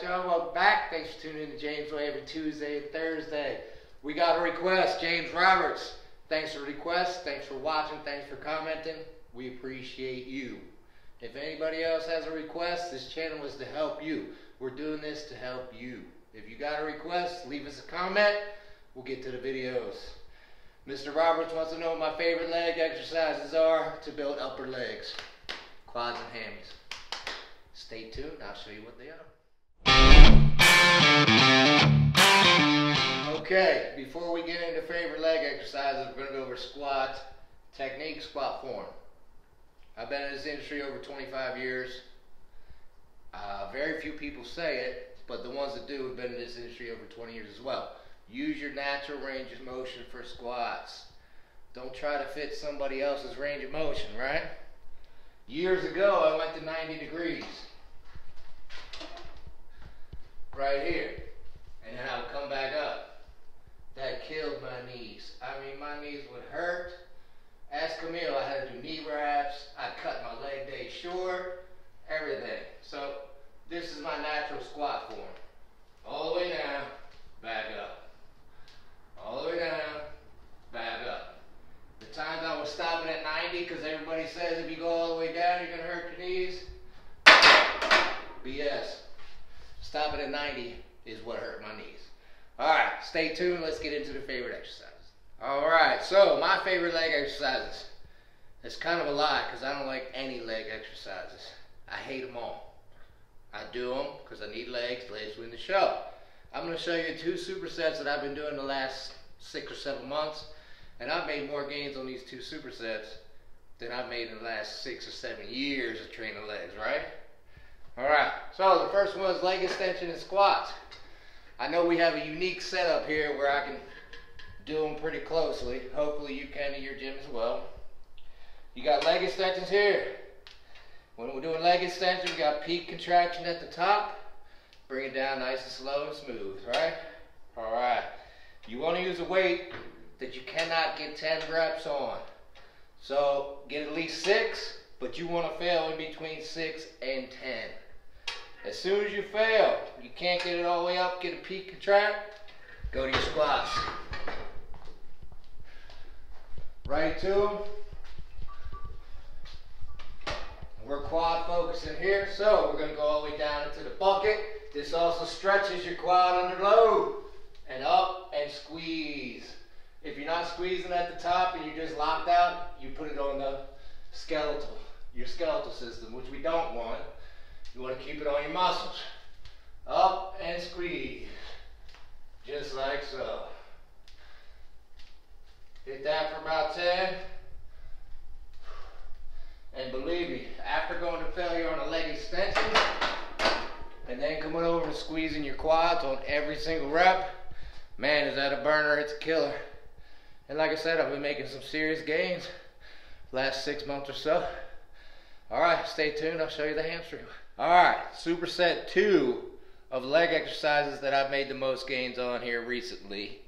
right. Welcome back. Thanks for tuning in to James Way every Tuesday and Thursday. We got a request, James Roberts. Thanks for the request. Thanks for watching. Thanks for commenting. We appreciate you. If anybody else has a request, this channel is to help you. We're doing this to help you. If you got a request, leave us a comment. We'll get to the videos. Mr. Roberts wants to know what my favorite leg exercises are to build upper legs, quads and hammies. Stay tuned, I'll show you what they are. Okay, before we get into favorite leg exercises, we're going to go over squat technique, squat form. I've been in this industry over 25 years. Uh, very few people say it, but the ones that do have been in this industry over 20 years as well. Use your natural range of motion for squats. Don't try to fit somebody else's range of motion, right? Years ago, I went to 90 right here. And then I would come back up. That killed my knees. I mean, my knees would hurt. Ask Camille, I had to do knee wraps. I cut my leg day short, everything. So this is my natural squat form. All the way down, back up. All the way down, back up. The times I was stopping at 90, because everybody says if you go all the way down, you're going to hurt your knees. BS. Stopping at 90 is what hurt my knees. All right, stay tuned. Let's get into the favorite exercises. All right, so my favorite leg exercises. It's kind of a lie because I don't like any leg exercises. I hate them all. I do them because I need legs. Legs win the show. I'm going to show you two supersets that I've been doing the last six or seven months. And I've made more gains on these two supersets than I've made in the last six or seven years of training legs, right? All right, so the first one is leg extension and squats. I know we have a unique setup here where I can do them pretty closely. Hopefully you can in your gym as well. You got leg extensions here. When we're doing leg extension, we got peak contraction at the top. Bring it down nice and slow and smooth, right? All right. You want to use a weight that you cannot get 10 reps on. So get at least six, but you want to fail in between six and 10. As soon as you fail, you can't get it all the way up, get a peak contract, go to your squats. Right to them. We're quad focusing here, so we're gonna go all the way down into the bucket. This also stretches your quad under load. And up and squeeze. If you're not squeezing at the top and you're just locked out, you put it on the skeletal, your skeletal system, which we don't want. You want to keep it on your muscles. Up and squeeze. Just like so. Hit that for about 10. And believe me, after going to failure on a leg extension, and then coming over and squeezing your quads on every single rep, man, is that a burner, it's a killer. And like I said, I've been making some serious gains last six months or so. All right, stay tuned, I'll show you the hamstring. All right, superset two of leg exercises that I've made the most gains on here recently.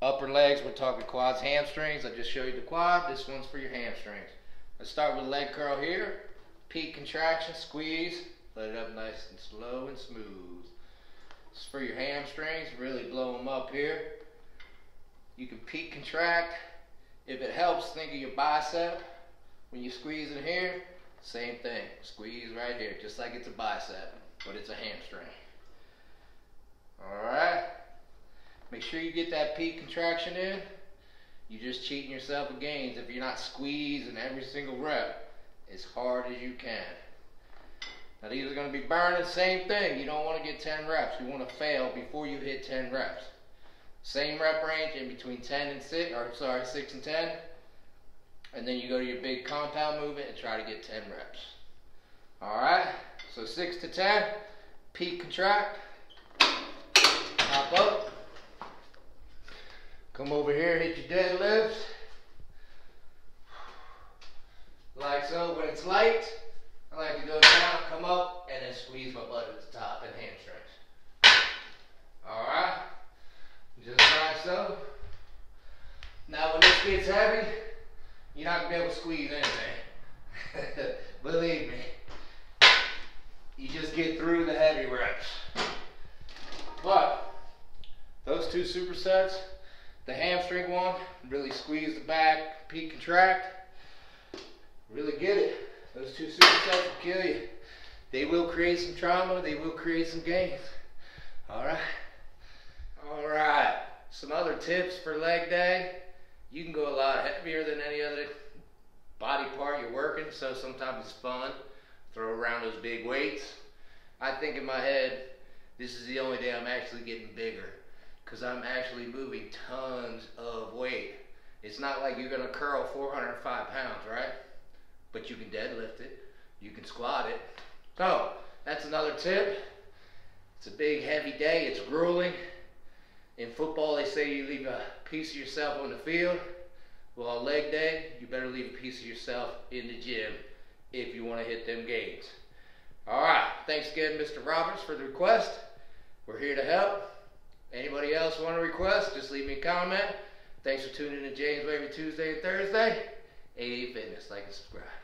Upper legs, we're talking quads, hamstrings. I just showed you the quad. This one's for your hamstrings. Let's start with leg curl here. Peak contraction, squeeze. Let it up nice and slow and smooth. This is for your hamstrings. Really blow them up here. You can peak contract. If it helps, think of your bicep. When you squeeze in here, same thing. Squeeze right here, just like it's a bicep, but it's a hamstring. All right. Make sure you get that peak contraction in. You're just cheating yourself of gains if you're not squeezing every single rep as hard as you can. Now these are going to be burning, same thing. You don't want to get 10 reps. You want to fail before you hit 10 reps. Same rep range in between 10 and 6, or sorry, 6 and 10. And then you go to your big compound movement and try to get 10 reps. All right, so 6 to 10, peak contract, hop up, come over here, hit your deadlifts, like so. When it's light, I like to go down, come up, and then squeeze my butt at the top and hamstrings. All right, just like so. Now when this gets heavy, you're not gonna be able to squeeze anything. Believe me. You just get through the heavy reps. But those two supersets. The hamstring one, really squeeze the back, peak contract. Really get it. Those two supersets will kill you. They will create some trauma, they will create some gains. Alright. Alright. Some other tips for leg day. You can go a lot heavier than any other body part you're working, so sometimes it's fun. Throw around those big weights. I think in my head, this is the only day I'm actually getting bigger because I'm actually moving tons of weight. It's not like you're gonna curl 405 pounds, right? But you can deadlift it, you can squat it. So, that's another tip. It's a big, heavy day, it's grueling. In football, they say you leave a piece of yourself on the field. Well, leg day, you better leave a piece of yourself in the gym if you want to hit them gains. All right, thanks again, Mr. Roberts, for the request. We're here to help. Anybody else want to request, just leave me a comment. Thanks for tuning in to James every Tuesday and Thursday. 88 Fitness. Like and subscribe.